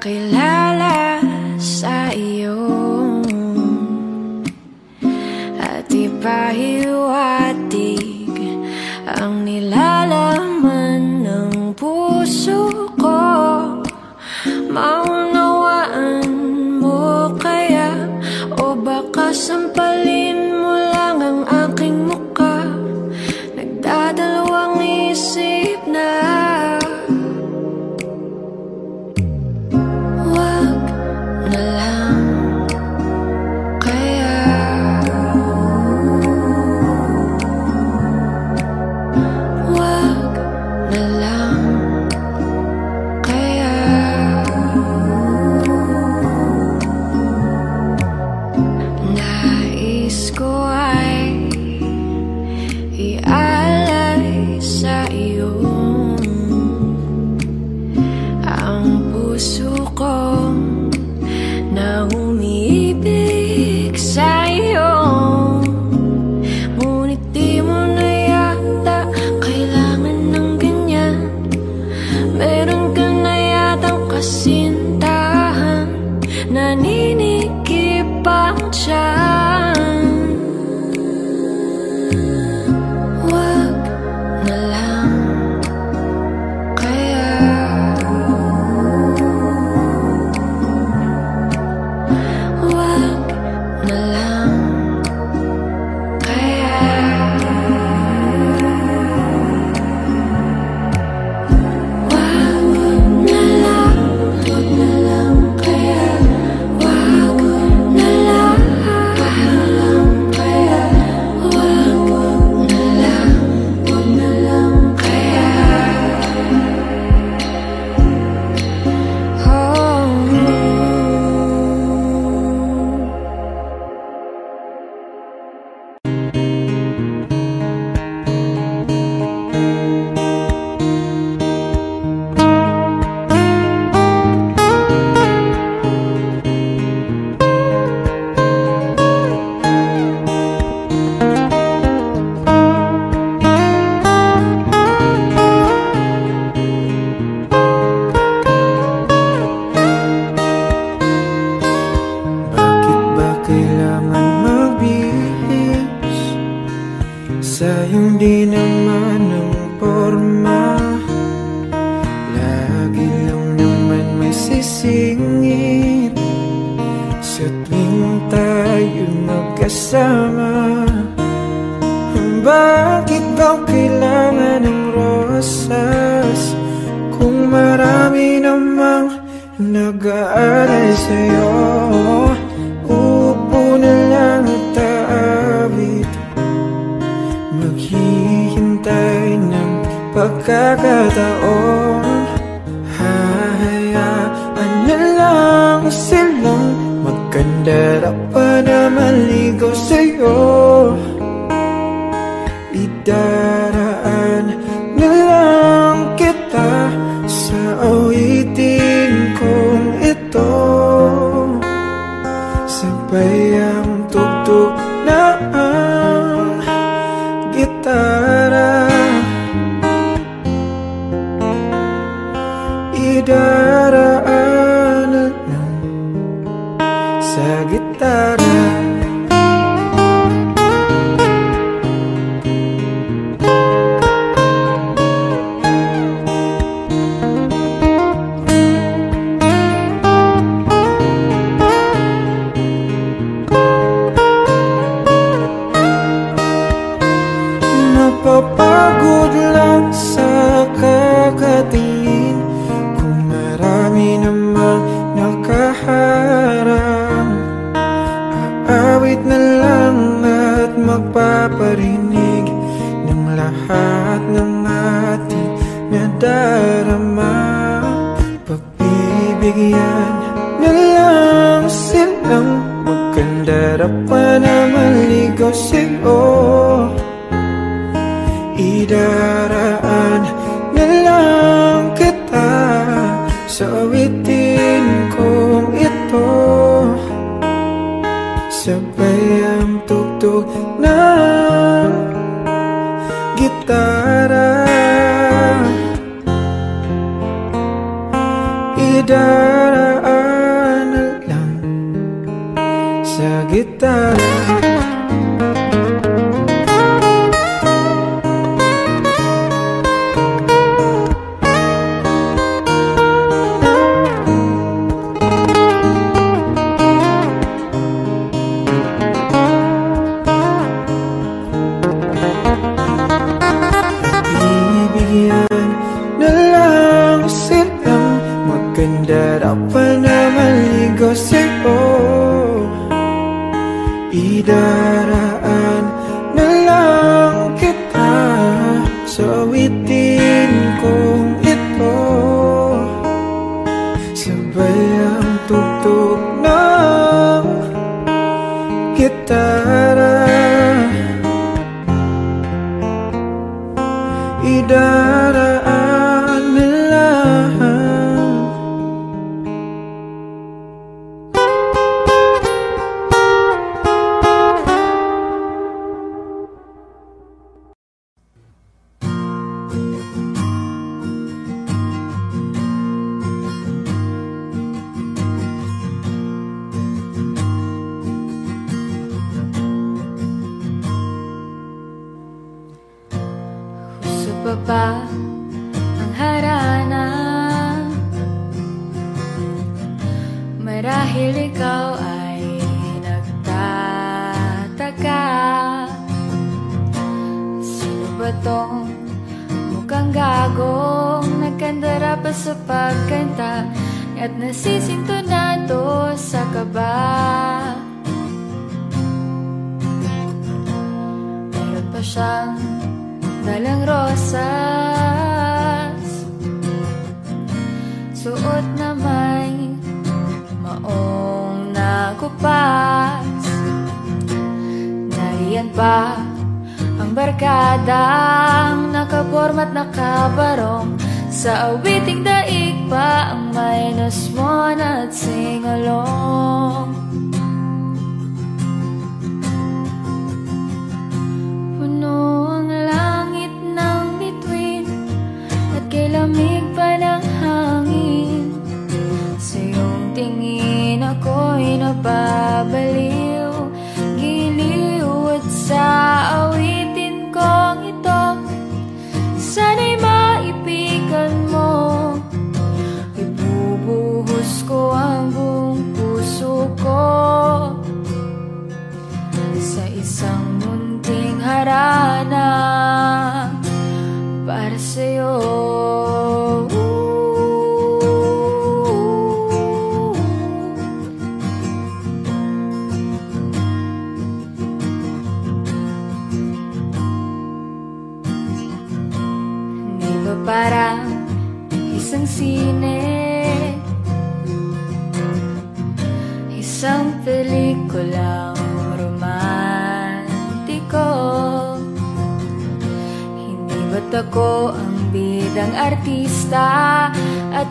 قيل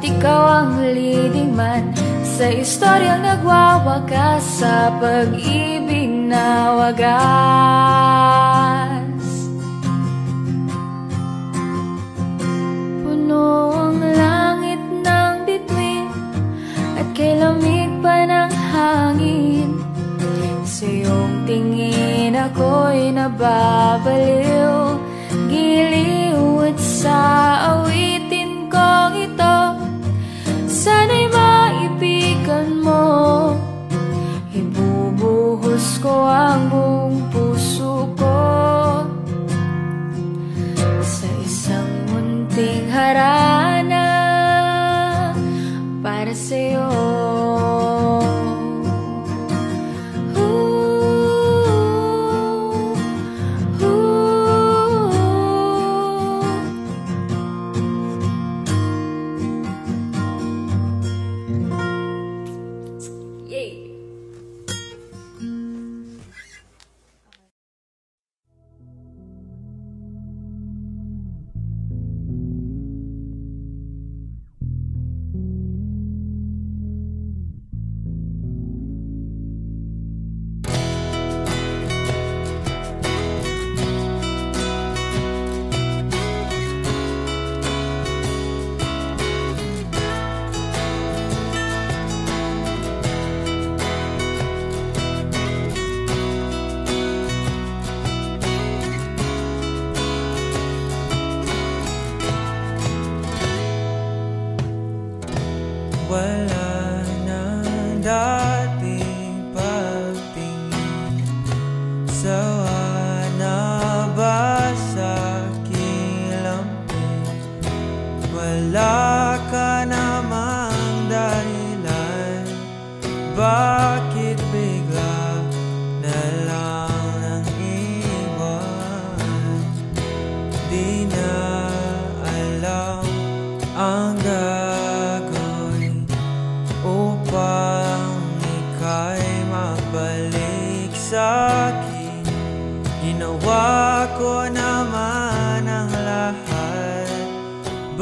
Ikaw ang leading man Sa istoryang nagwawakas Sa pag-ibig na wagas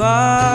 Bakit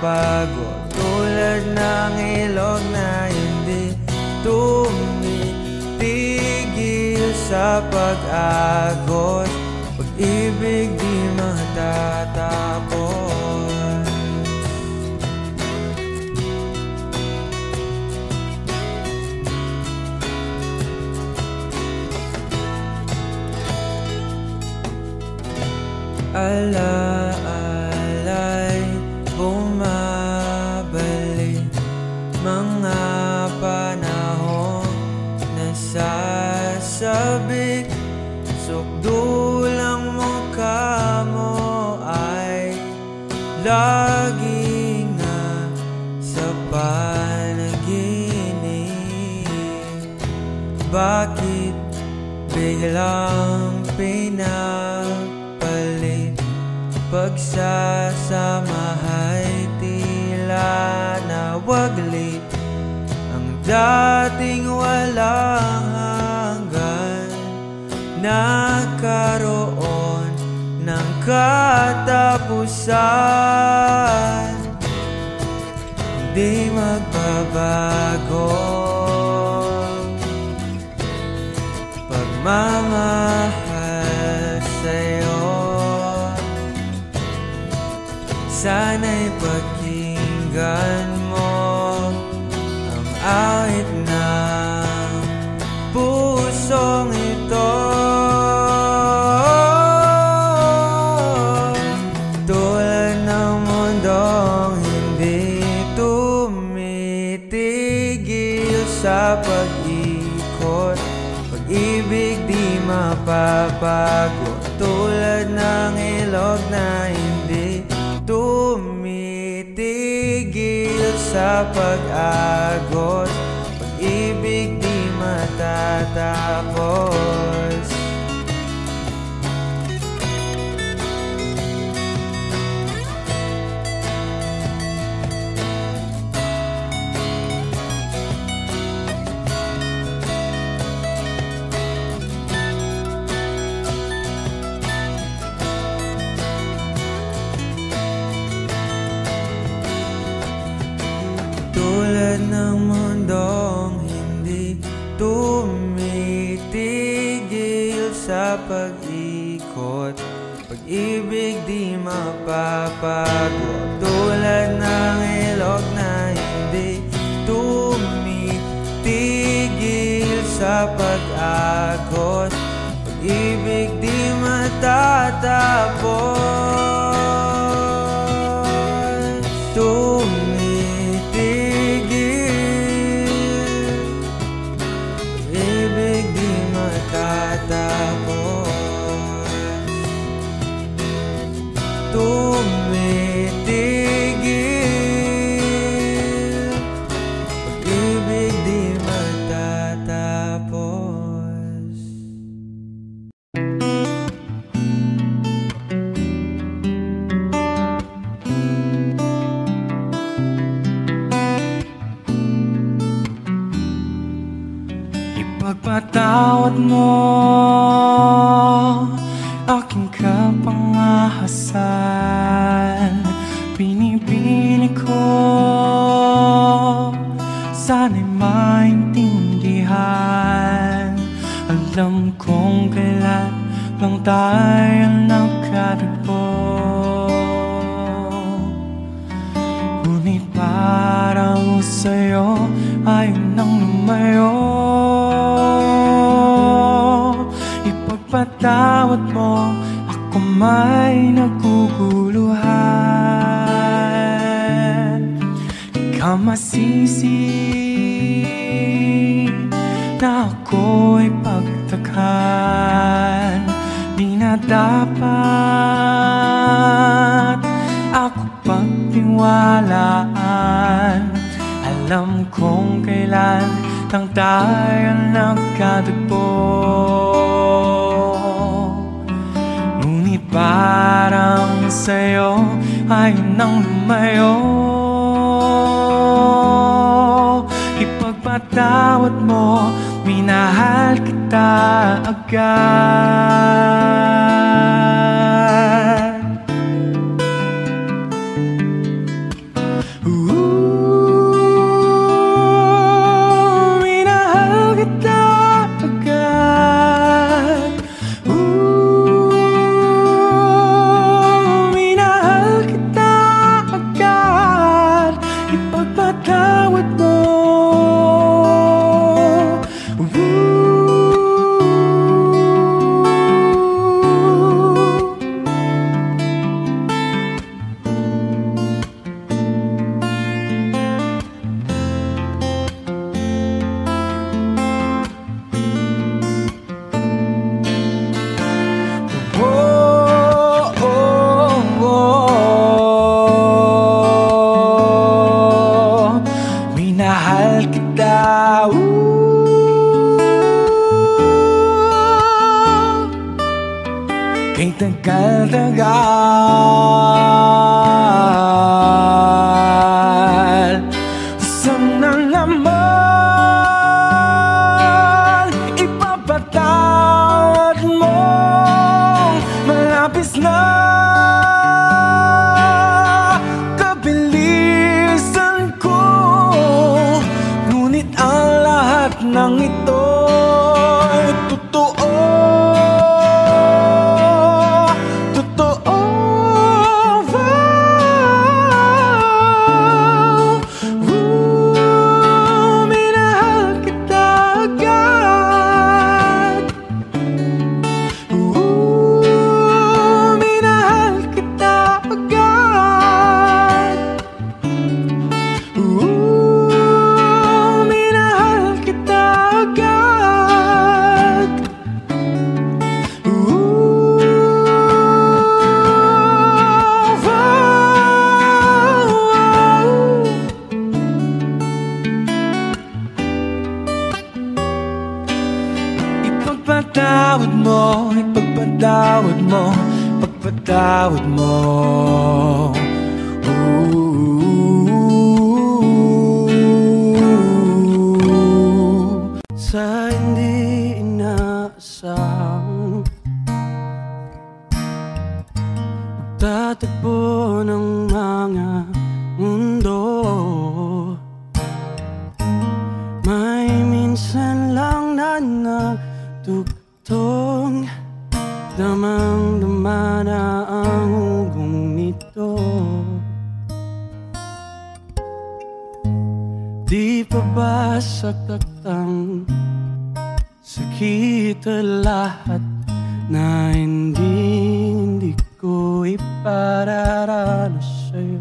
mapapago Tulad ng ilog na hindi tumitigil sa pag-agos Pag-ibig di matatapos. Alaalay Pagsasamahay tila nawaglit Ang dating walang hanggan. Nagkaroon ng katapusan. Di magbabago. Pagmamahal Sana'y pakinggan mo Ang awit ng pusong ito. Tulad ng mundong hindi tumitigil sa pag-ikot. Pag-ibig di mapapago. Tulad ng ilog na sa pag-agos Pag-ibig di matatapos mapapago Tulad ng ilog na hindi tumitigil sa pag-agos Pag-ibig di matatapos lang tayo dapat ako pagtiwalaan Alam kong kailan lang tayo nagkatagpo. Ngunit parang sa'yo ay nang lumayo. Ipagpatawad mo, minahal kita agad Portugal. Mo, pagpatawad mo Ooh. Sa hindi inaasahang Pagtatagpo ng mga mundo May minsan lang na nagtugtong Damang-dama ba sakatang sakit lahat na hindi, hindi ko ipararanas sa'yo.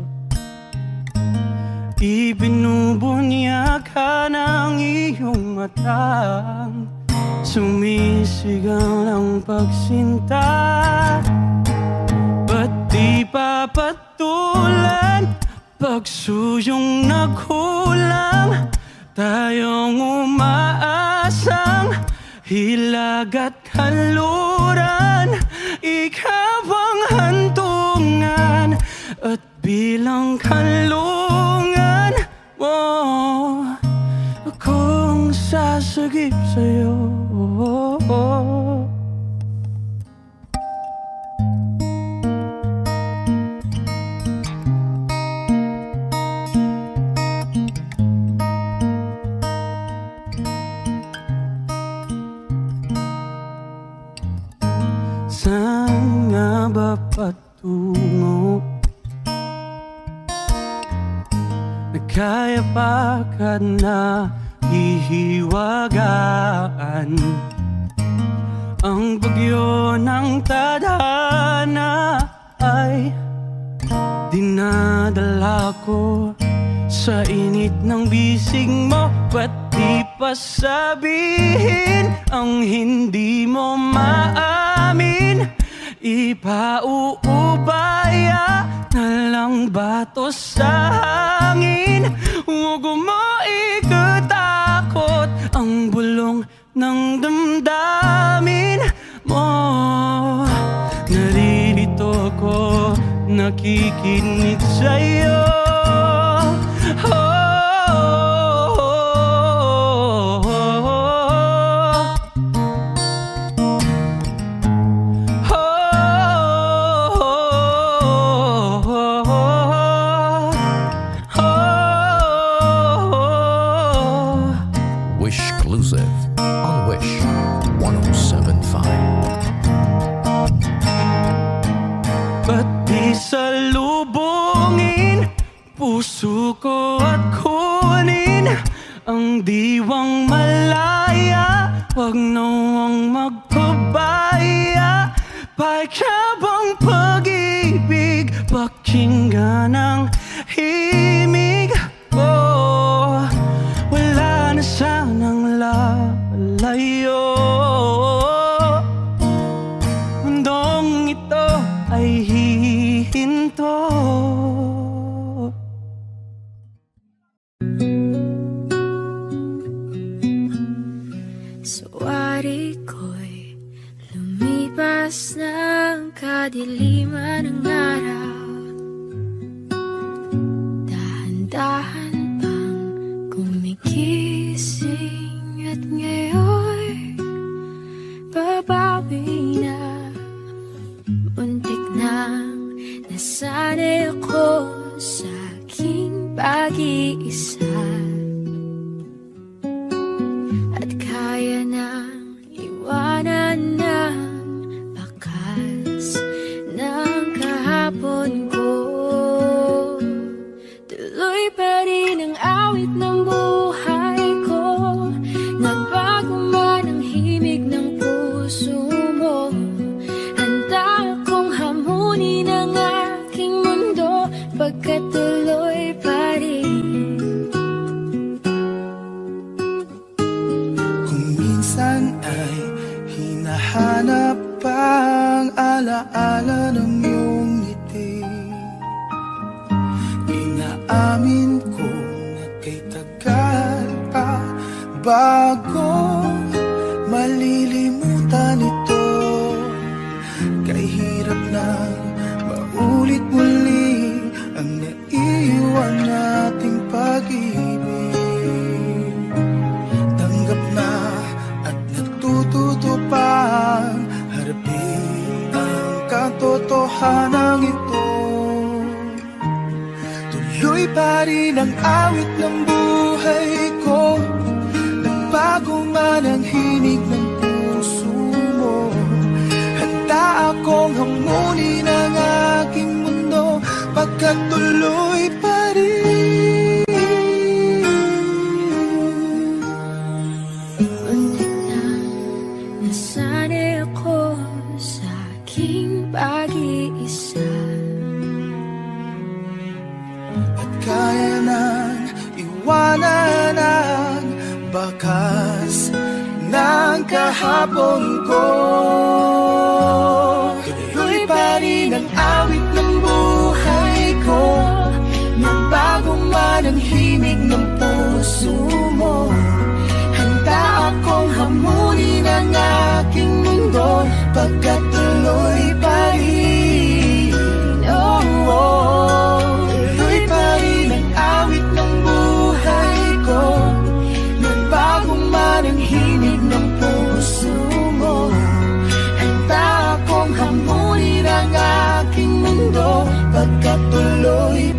Ibinubunyag ka ng iyong matang Sumisigaw ng pagsinta. Ba't di papatulan? Pagsuyong naghulang Tayong umaasang Hilag at kanluran Ikaw ang hantungan At bilang kanlungan mo Akong sa sasagip sa'yo. Saan patungo? Nagkaya pa ka na hihiwagaan Ang bagyo ng tadhana ay Dinadala ko sa init ng bisig mo Ba't pa sabihin ang hindi mo maamin Ipauubaya na lang bato sa hangin. Huwag mo ikatakot ang bulong ng damdamin mo. Naririto ko, nakikinig sa'yo hamunin ang aking mundo Pagkat tuloy pa rin. Muntik na nasanay ako sa aking pag-iisa. At kaya nang iwanan ang bakas ng kahapon ko puso mo. Handa akong hamunin ang aking mundo Pagkat tuloy pa rin. Oh, oh. Tuloy pa rin ang awit ng buhay ko. Nagbago man ang hinig ng puso mo. Handa akong hamunin ang aking mundo Pagkat tuloy pa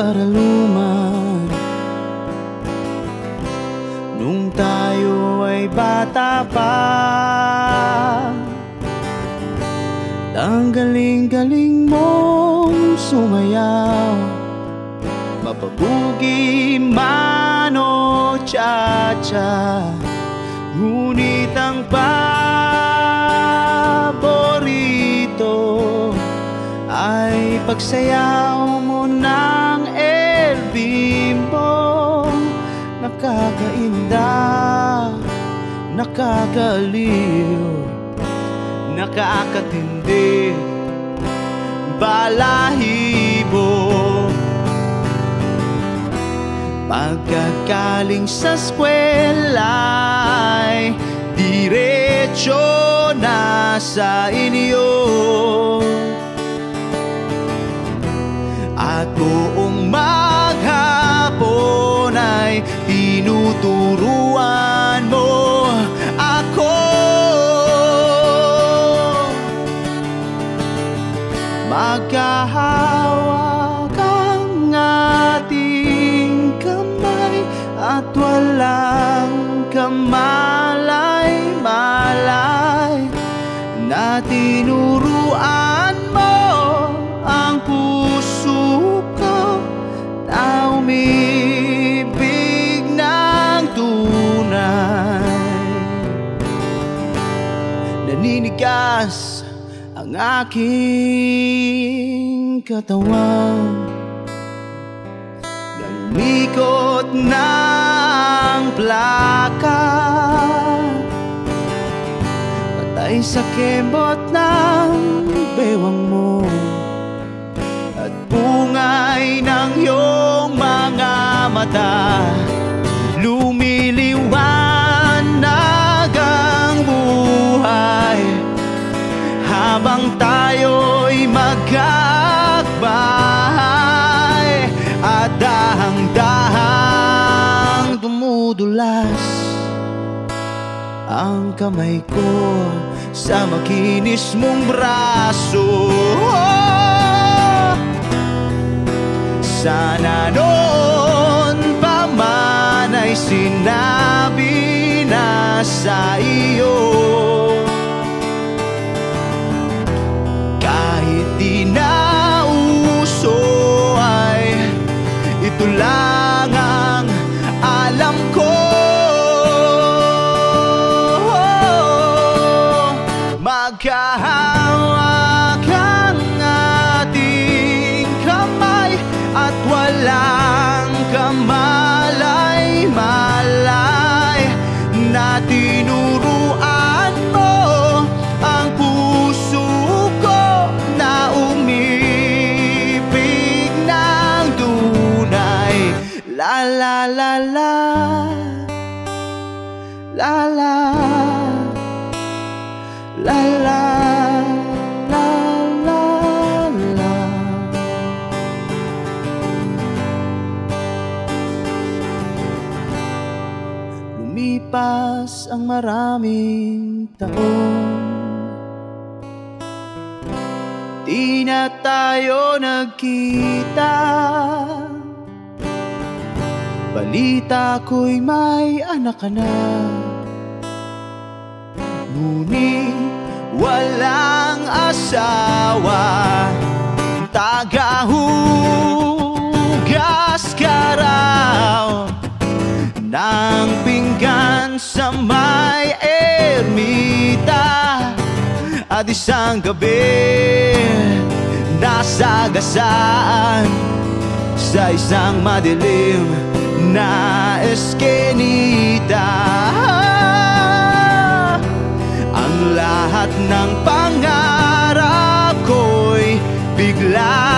Paraluman Nung tayo ay bata pa Ang galing-galing mong sumayaw. Mapabugi man o cha-cha Ngunit ang paborito Ay pagsayaw nakakaliw Nakakatindi, balahibo Pagkakaling sa eskwela ay diretso na sa inyo. At buong maghapon ay tinuturuan Magkahawak ang ating kamay At walang kamalay-malay aking katawan. Nangikot ng plaka. Patay sa kembot ng bewang mo. At bungay ng iyong mga mata. Lumiliwanag ang buhay. Habang tayo'y magkakbahay At dahang-dahang dumudulas Ang kamay ko sa makinis mong braso. Sana noon pa man ay sinabi na sa iyo ito Lumipas ang maraming taon. Di na tayo nagkita. Balita ko'y may anak ka na. Ngunit walang asawa. Tagahugas isang gabi. Nasagasaan Sa isang madilim na eskenita Ang lahat ng pangarap ko'y bigla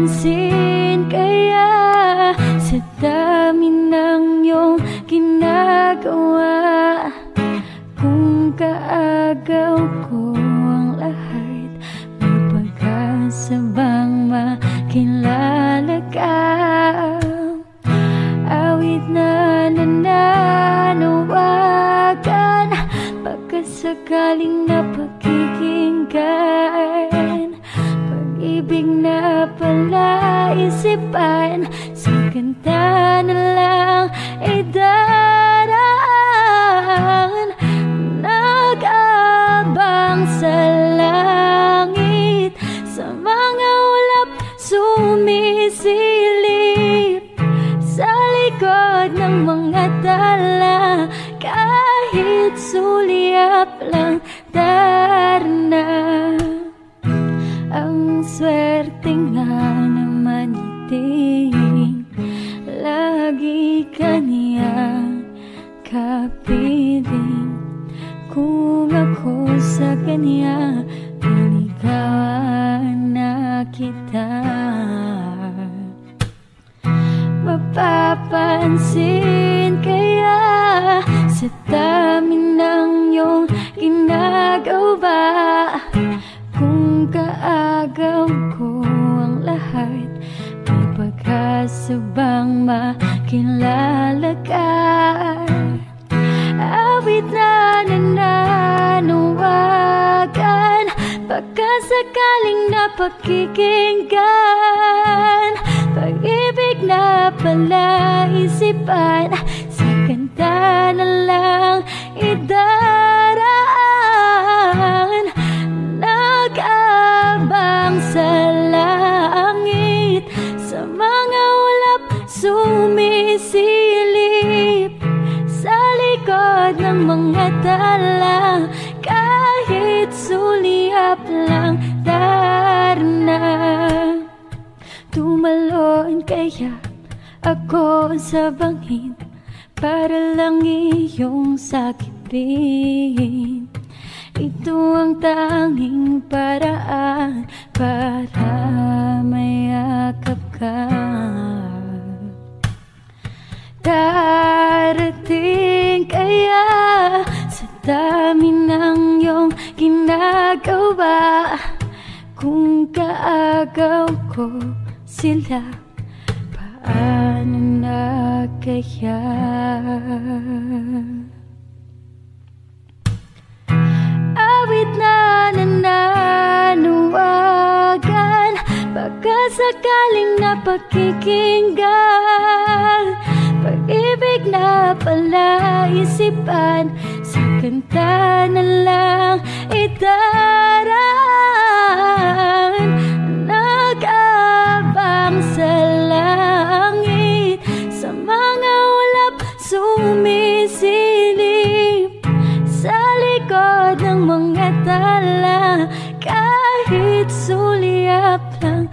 and see pala isipan Sa kanta na lang idaraan. Nag-abang sa langit Sa mga ulap sumisilip. Sa likod ng mga tala Kahit sulyap lang kanya Niligawan na kita. Mapapansin kaya Sa dami ng iyong ginagawa. Kung kaagaw ko ang lahat May pagkasa bang makilala ka na nananawagan Pagkasakaling napakikinggan Pag-ibig na pala isipan Sa kanta na lang idaraan. Nag-abang sa langit Sa mga ulap sumisilip likod ng mga tala Kahit sulyap lang darna Tumalon kaya ako sa bangin Para lang iyong sakitin Ito ang tanging paraan Para mayakap ka Darating kaya Sa dami ng iyong ginagawa Kung kaagaw ko sila Paano na kaya? Awit na nananawagan Pagkasakaling napakikinggan Pag-ibig na pala isipan Sa kanta na lang idaraan Nag-abang sa langit Sa mga ulap sumisilip Sa likod ng mga tala Kahit sulyap 等。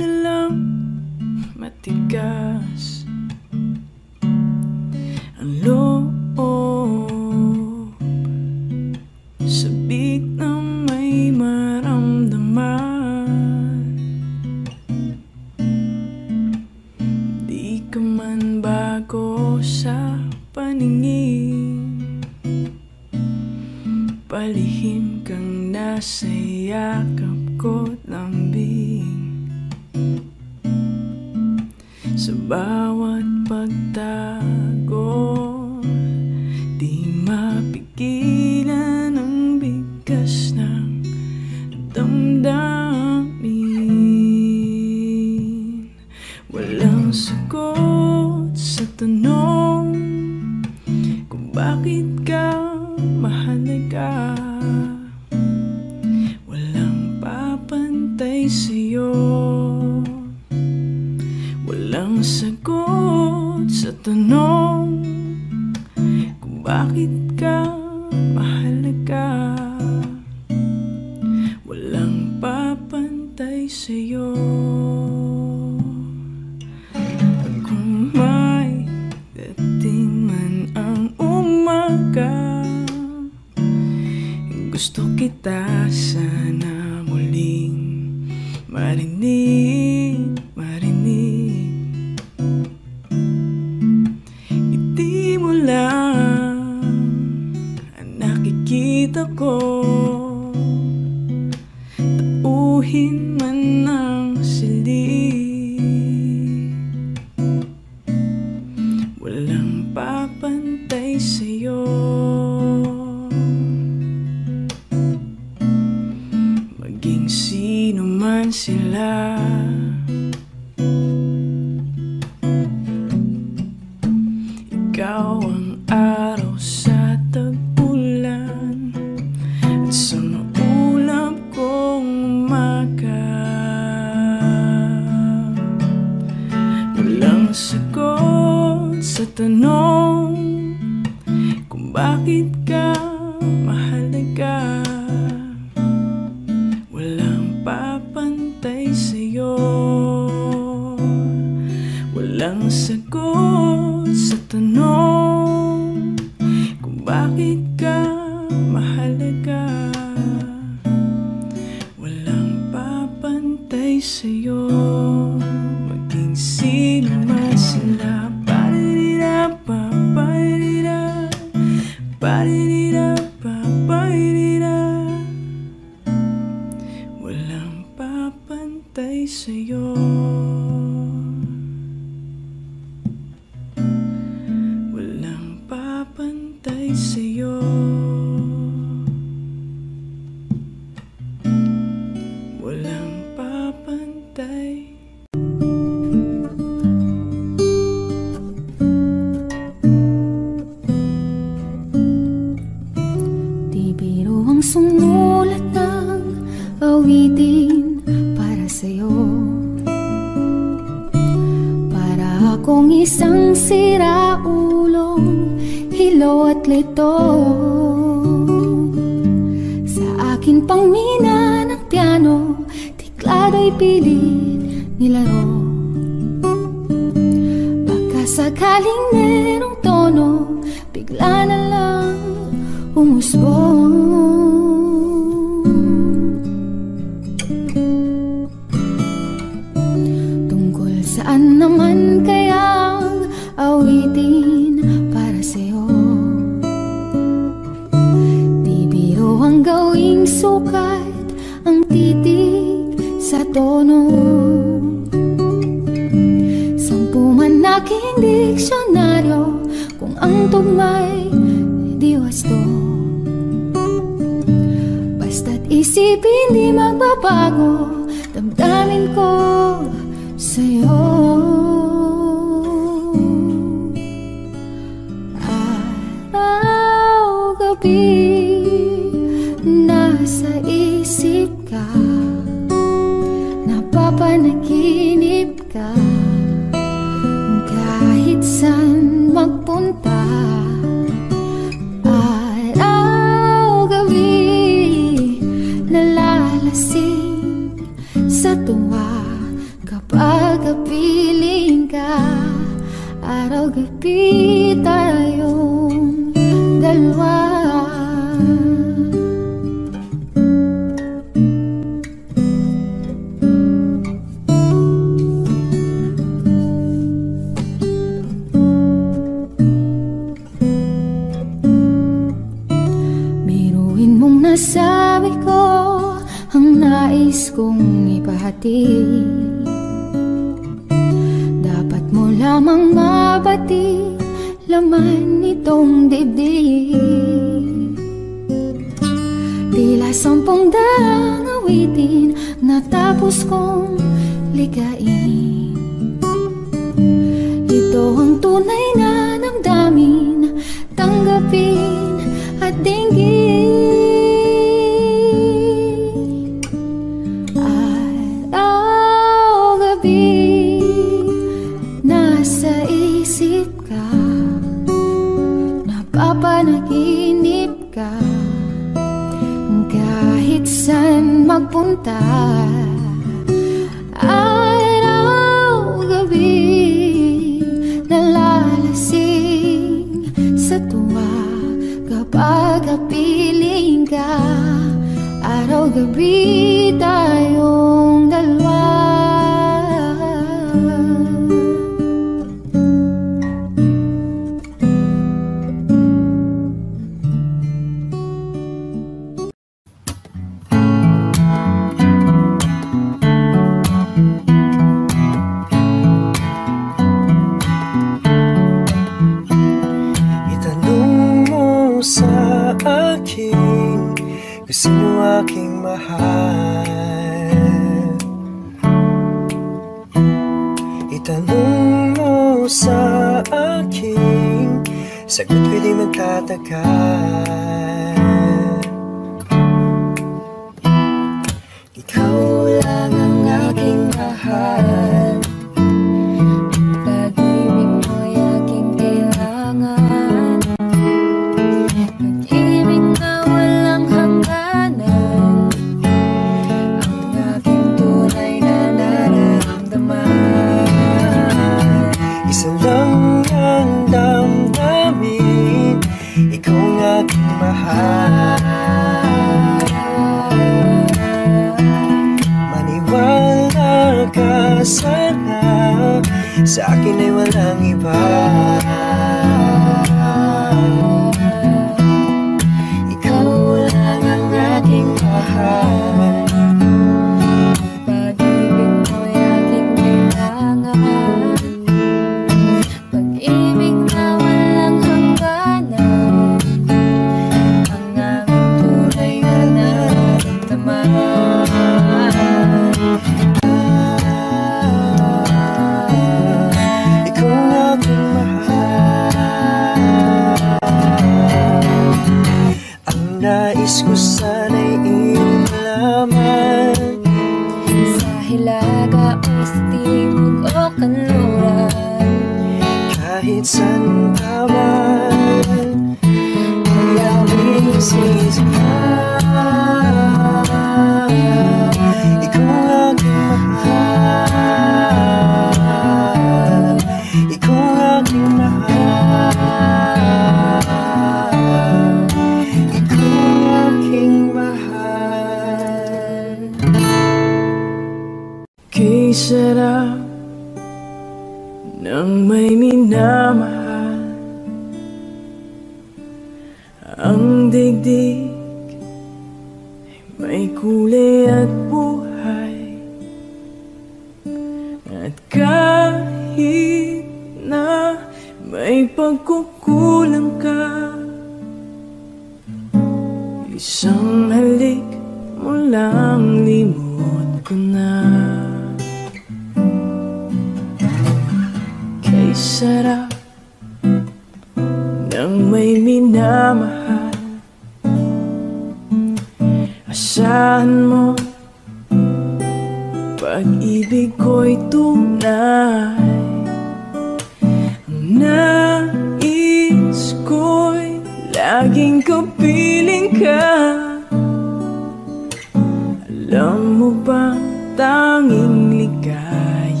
Mo ba tanging ligaya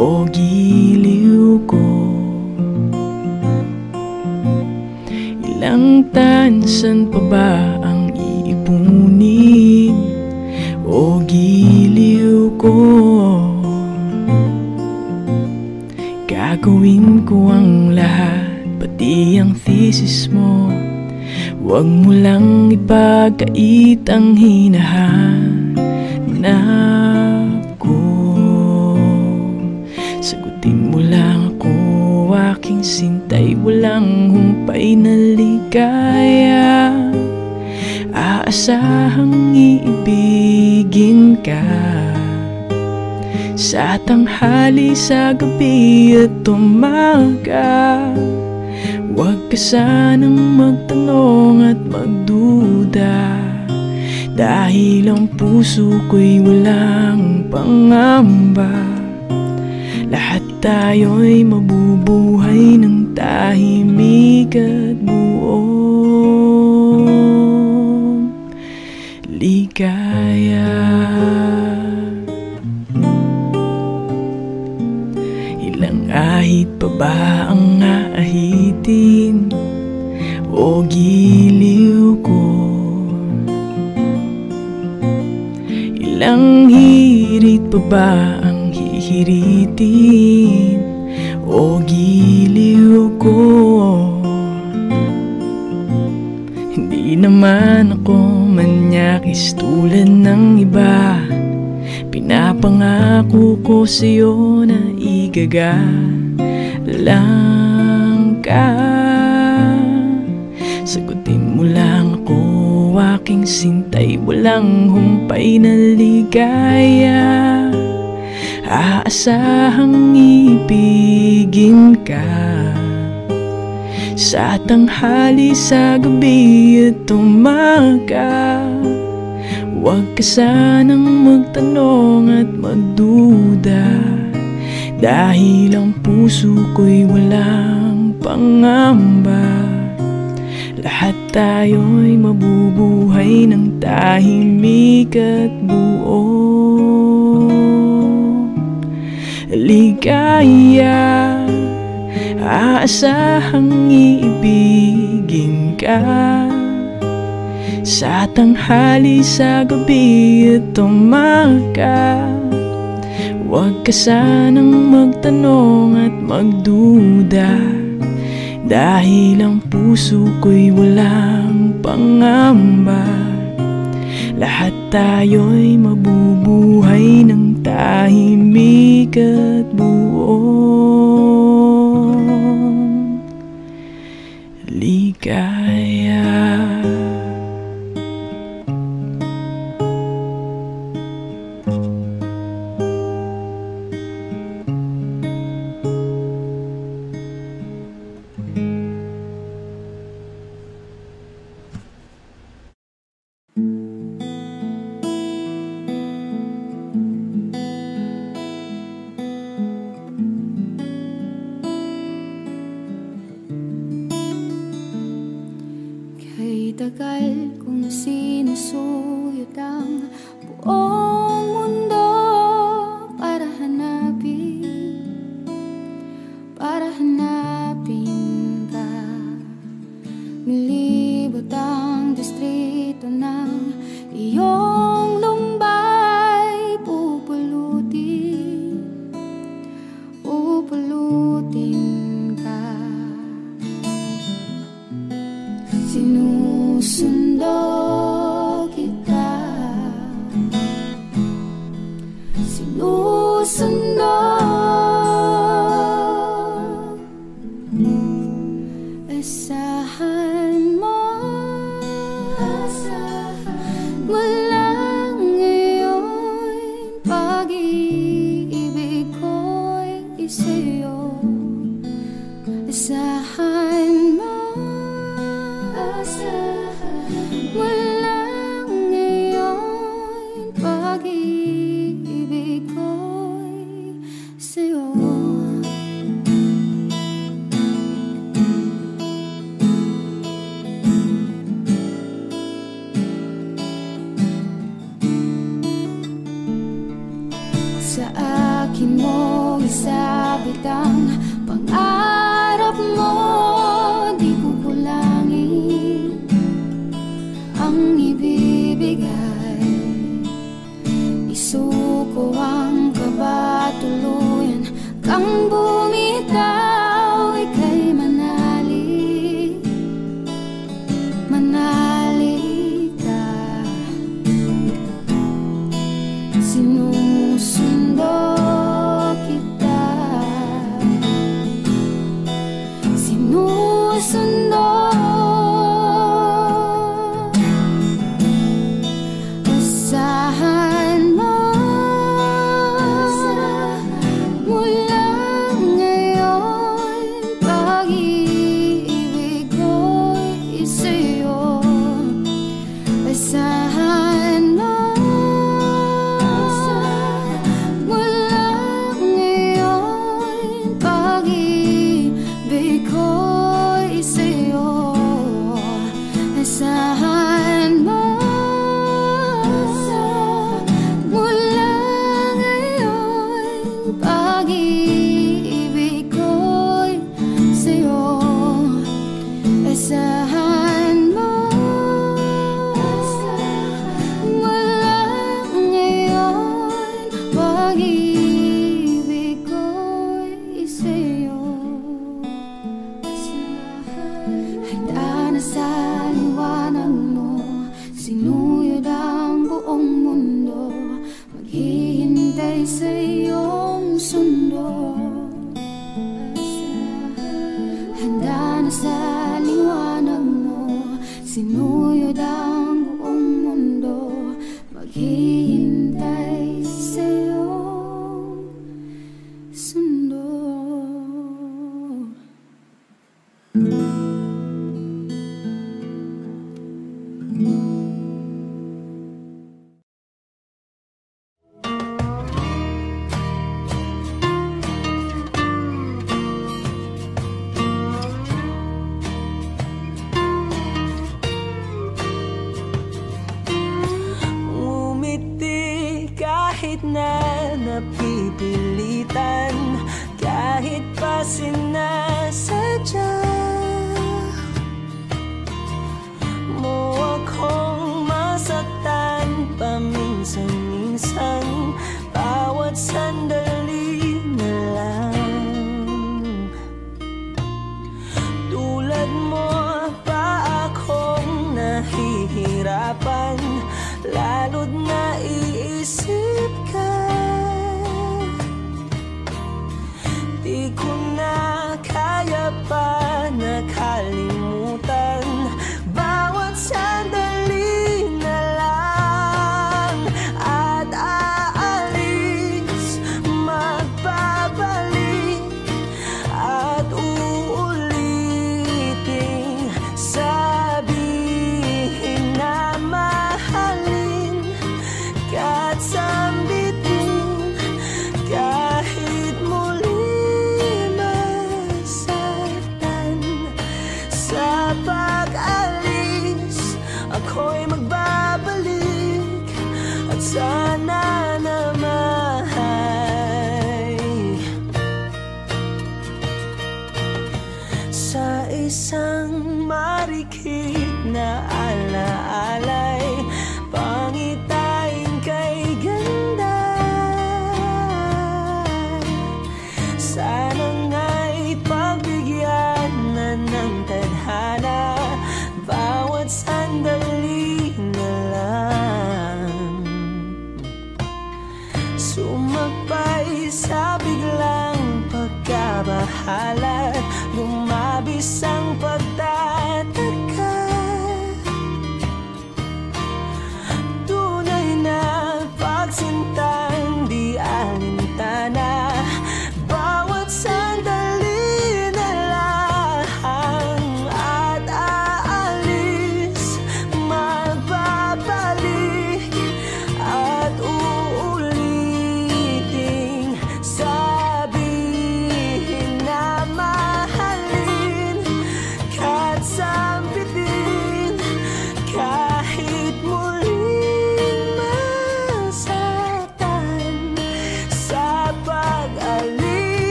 o giliw ko? Ilang tansan pa ba ang iipunin o giliw ko? Gagawin ko ang lahat, pati ang thesis mo Huwag mo lang ipagkait ang hinahanap Walang humpay na ligaya. Aasahang iibigin ka Sa tanghali, sa gabi at umaga. Huwag ka sanang magtanong at magduda Dahil ang puso ko'y walang pangamba. Lahat tayo'y mabubuhay ng tahimik at buong ligaya. Ilang ahit pa ba ang aahitin o giliw ko? Ilang hirit pa ba ang hihiritin o giliw ko? Hindi naman ako manyakis tulad ng iba. Pinapangako ko sa'yo na igagalang ka. Sagutin mo lang ako, aking sintay. Walang humpay na ligaya Aasahang ibigin ka Sa tanghali, sa gabi at umaga. Huwag ka sanang magtanong at magduda Dahil ang puso ko'y walang pangamba. Lahat tayo'y mabubuhay ng tahimik at buong ligaya Aasahang iibigin ka. Sa tanghali, sa gabi at umaga Huwag ka sanang magtanong at magduda. Dahil ang puso ko'y walang pangamba. Lahat tayo'y mabubuhay ng tahimik at buong ligaya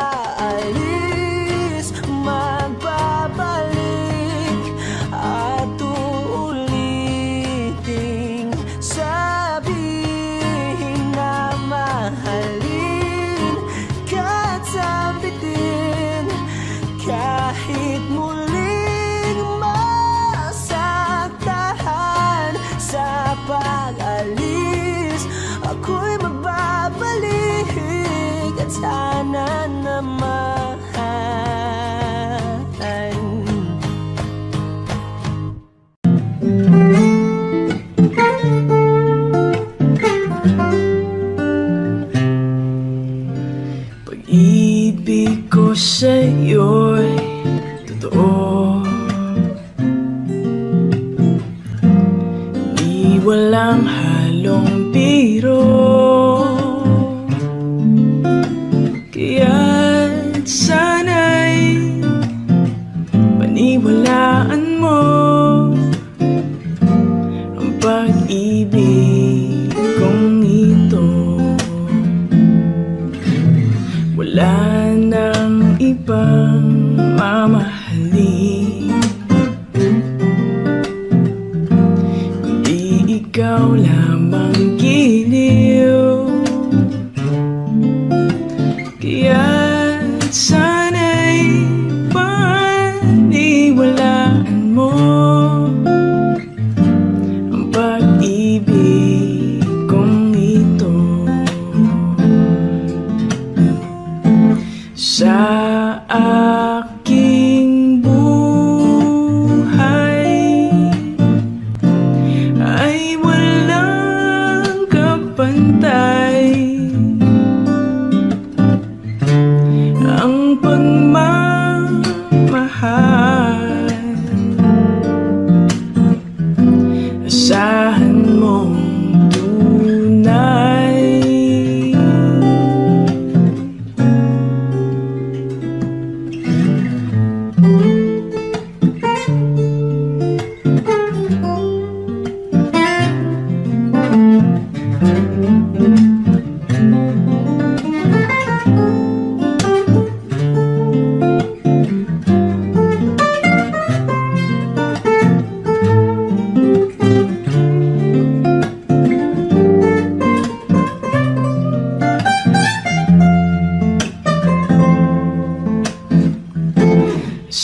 At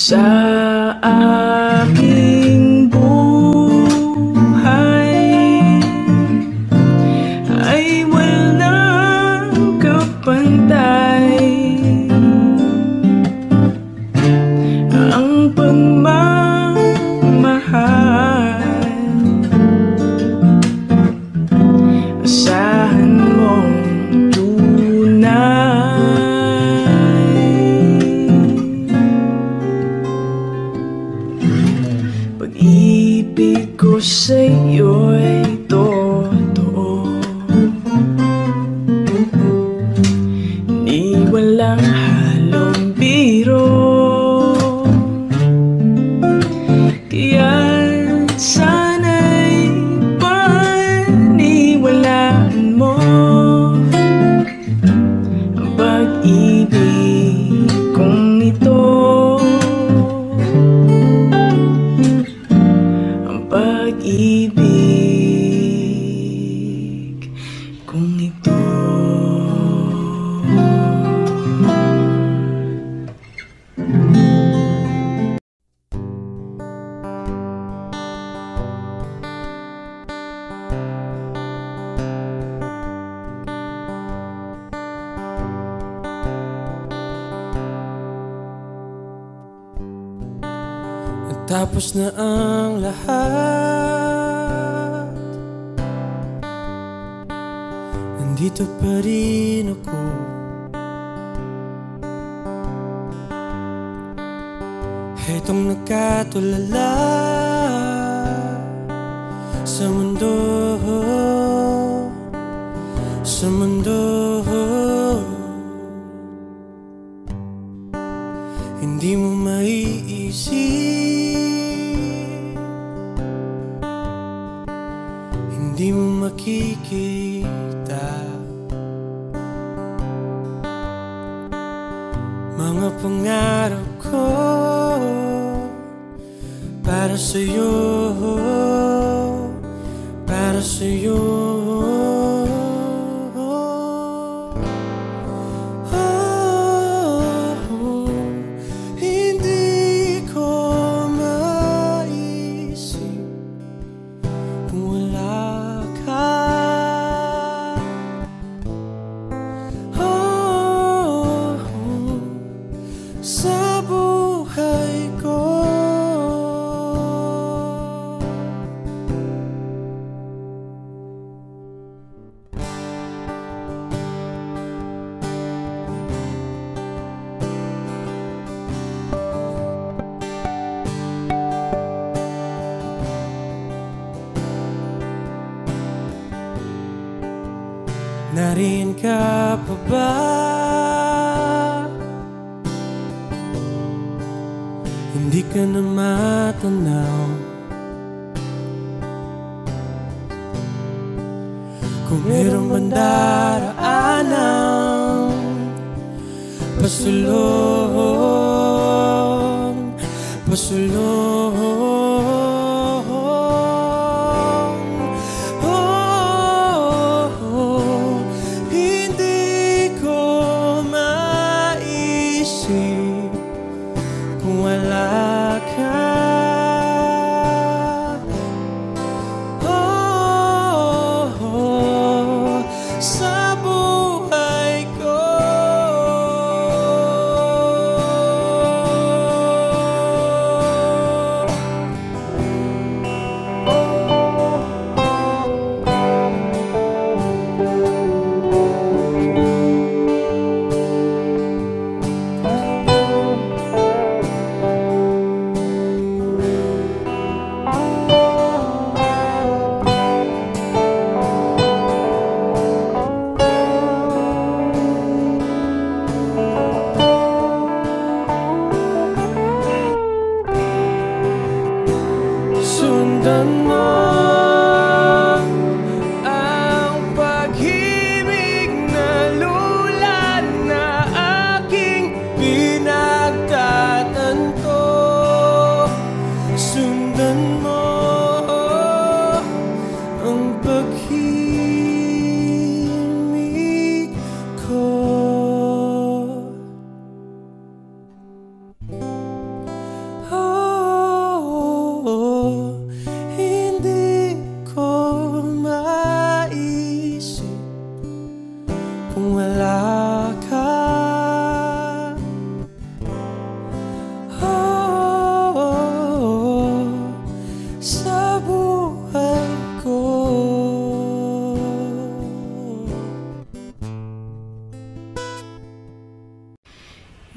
sa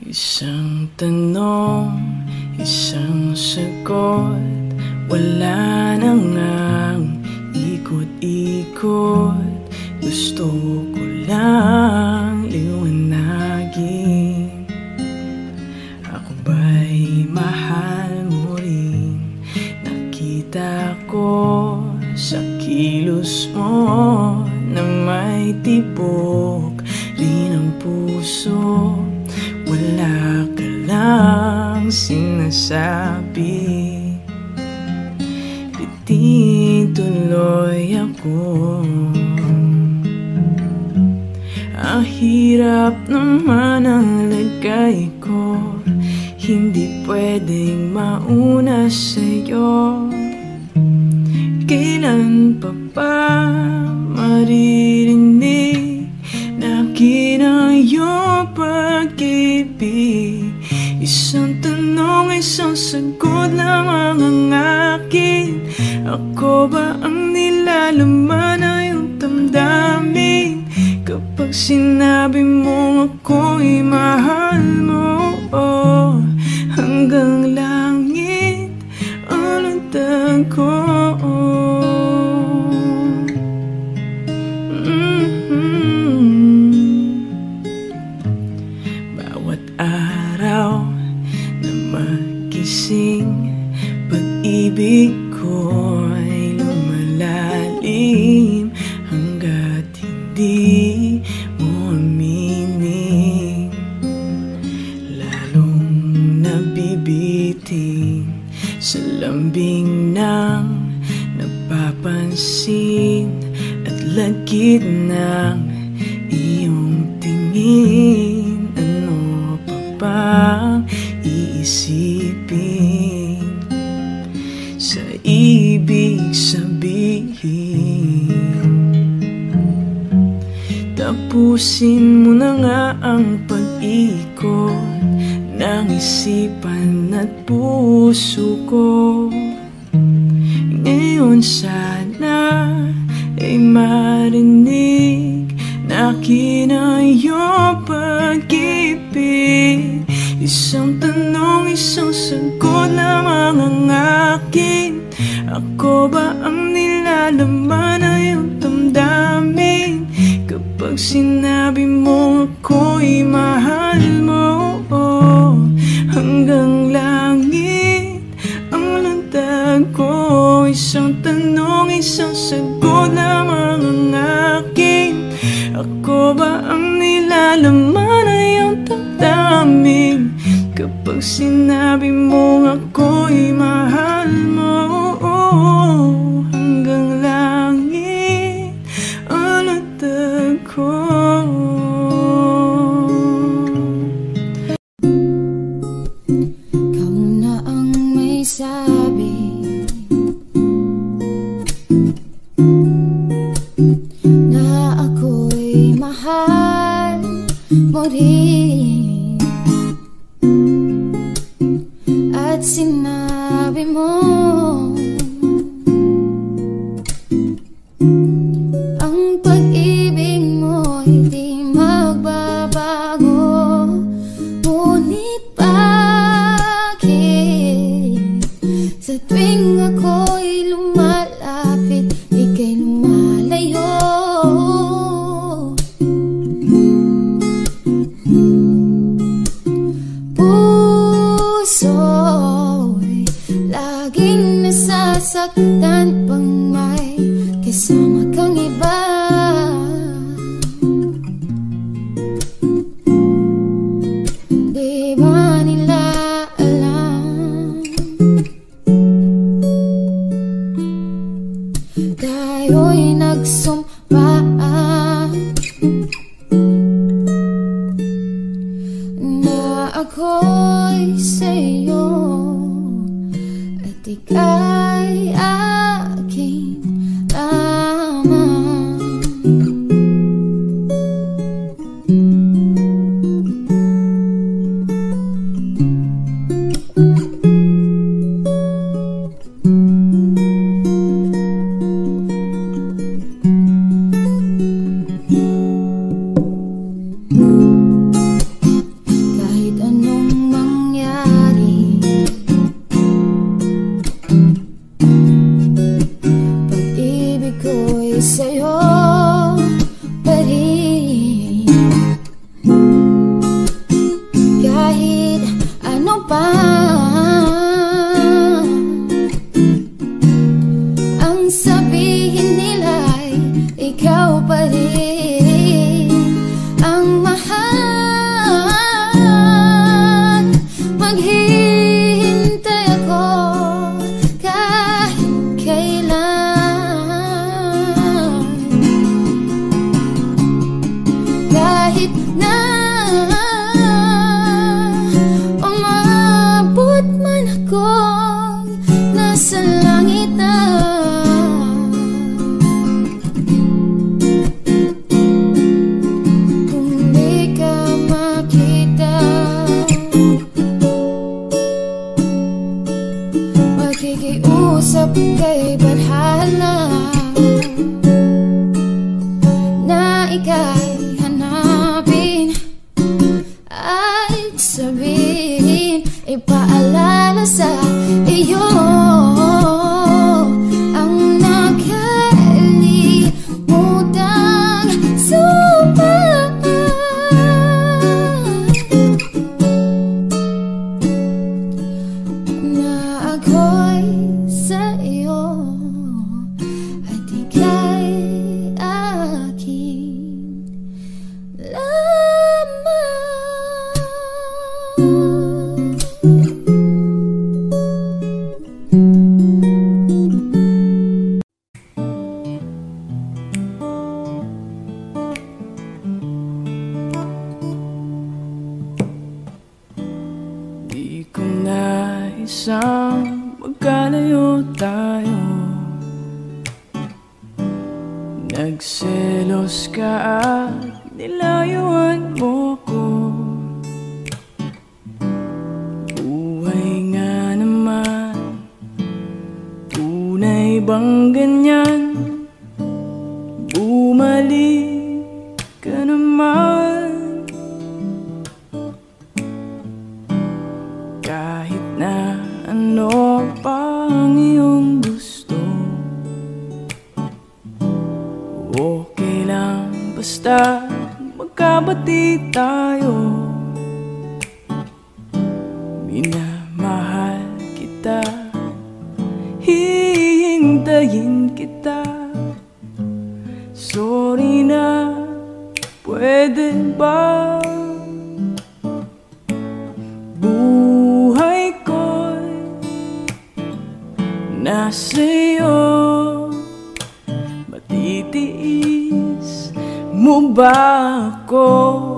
Isang tanong, isang sagot Wala na ngang ikot-ikot. Gusto ko lang hirap naman ang ko. Hindi pwedeng mauna sa'yo. Kailan pa ba maririnig na akin ang iyong pag-ibig? Isang tanong, isang sagot lamang ang akin Ako ba ang nilalaman na iyong damdamin Kapag sinabi mo ako'y mahal mo oh, Hanggang langit ang lundag ko oh. ng iyong tingin. Ano pa bang iisipin? Sa ibig sabihin Tapusin mo na nga ang pag-ikot ng isipan at puso ko. Ngayon sana ay marin Isang tanong, isang sagot na mga ngakin Ako ba ang nilalaman na iyong damdamin? Kapag sinabi mo ako'y mahal mo ba ako?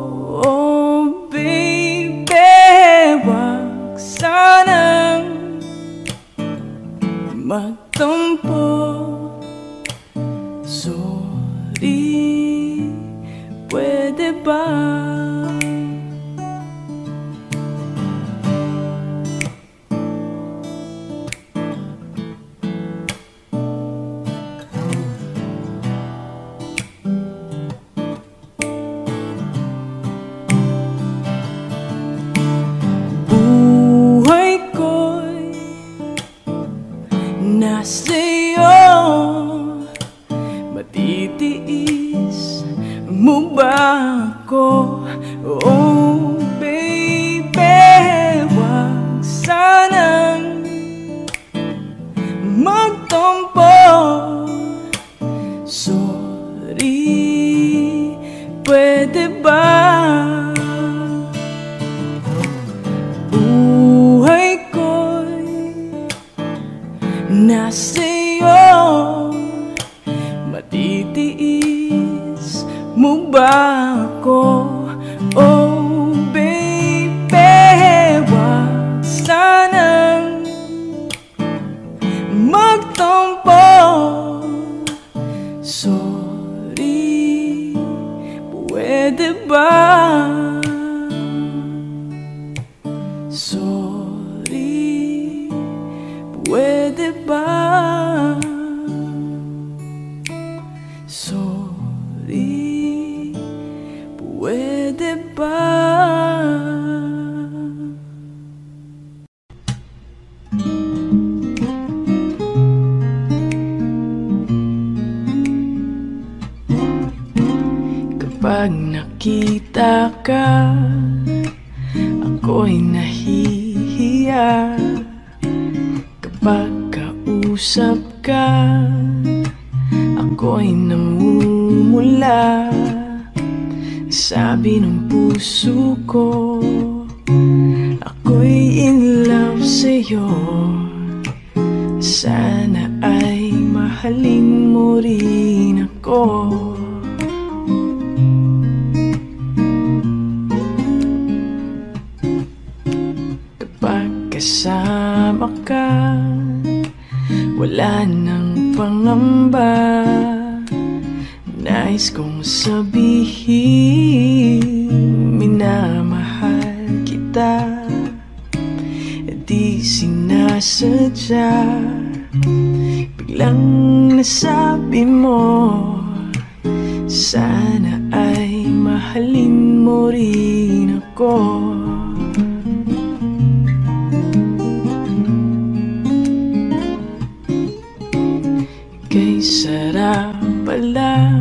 Wala nang pangamba. Nais kong sabihin Minamahal kita. Di sinasadya. Biglang nasabi mo Sana ay mahalin mo rin ako sarap pala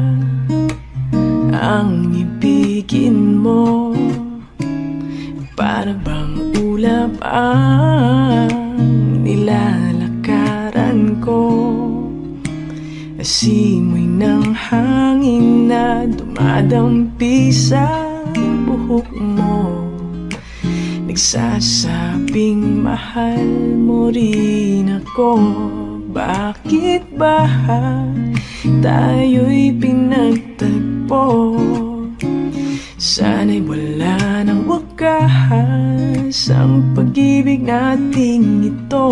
ang ibigin mo. Para bang ulap ang nilalakaran ko. Asimoy ng hangin na dumadampi sa buhok mo. Nagsasabing mahal mo rin ako Bakit ba tayo'y pinagtagpo? Sana'y wala ng wakas Ang pag-ibig nating ito.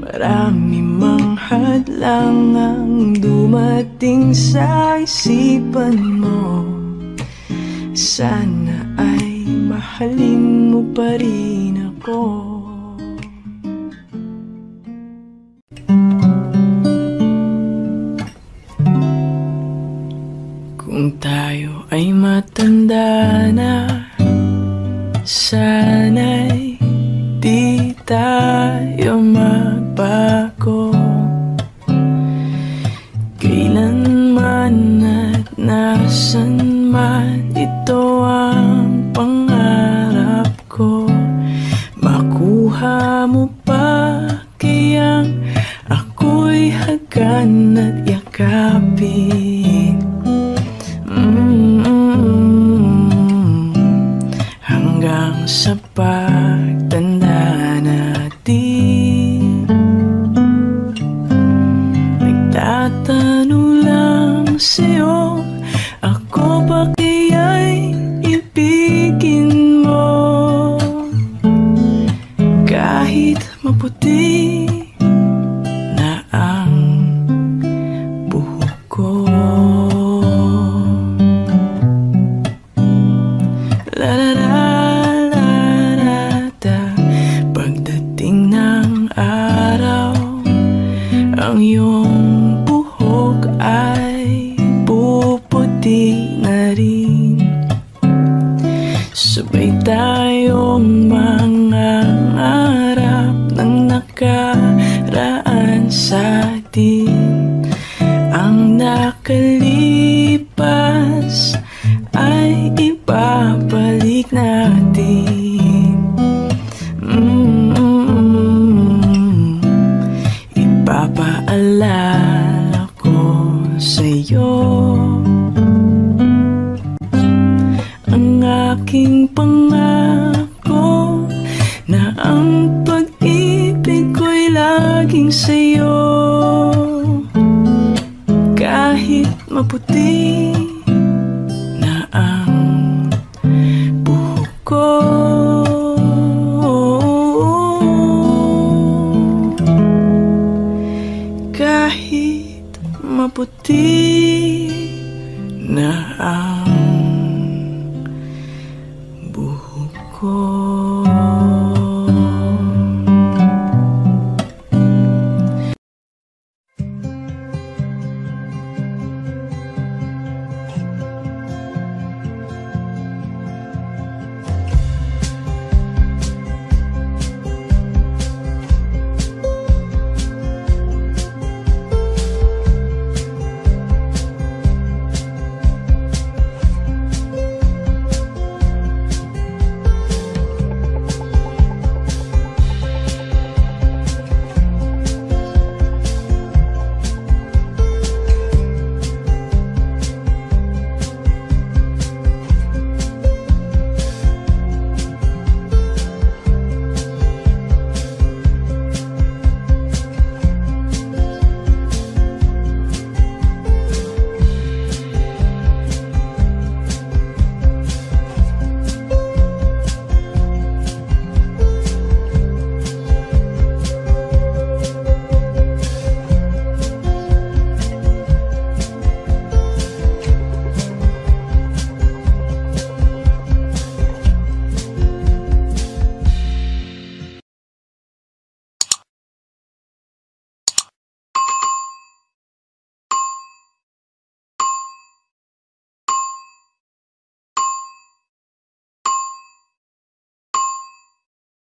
Marami mang hadlang ang dumating sa isipan mo. Sana ay mahalin mo pa rin ako araw Ang iyong